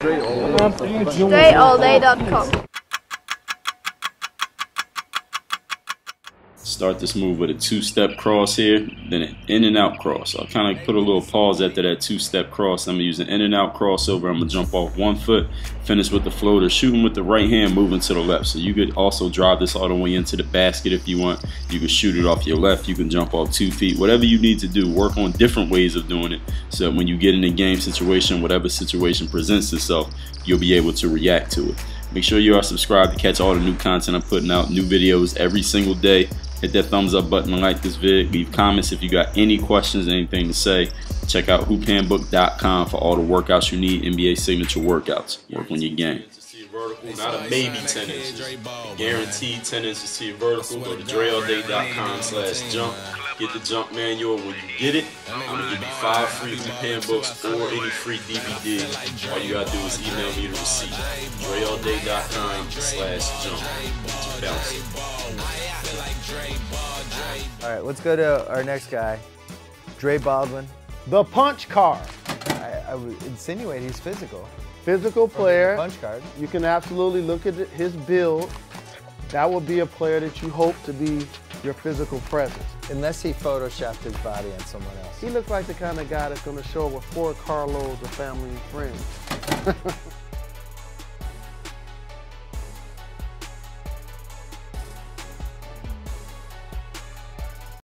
DreAllDay.com. Start this move with a two-step cross here, then an in and out cross. I'll kind of put a little pause after that two-step cross. I'm gonna use an in and out crossover. I'm gonna jump off one foot, finish with the floater, shooting with the right hand, moving to the left. So you could also drive this all the way into the basket if you want. You can shoot it off your left. You can jump off two feet. Whatever you need to do, work on different ways of doing it. So when you get in a game situation, whatever situation presents itself, you'll be able to react to it. Make sure you are subscribed to catch all the new content I'm putting out, new videos every single day. Hit that thumbs up button and like this vid. Leave comments if you got any questions, anything to say. Check out hoophandbook.com for all the workouts you need, NBA signature workouts. Work on your game. Vertical, not a maybe 10 inches. Guaranteed 10 inches to your vertical. Go to dreallday.com slash jump. Get the jump manual. When you get it, I'm to give you five free hoop handbooks or any free DVD. All you got to do is email me the receipt. dreallday.com slash jump. All right, let's go to our next guy, Dre Baldwin. The punch card. I, I would insinuate he's physical. Physical player. Punch card. You can absolutely look at his build. That would be a player that you hope to be your physical presence. Unless he photoshopped his body on someone else. He looks like the kind of guy that's going to show up with four carloads of family and friends.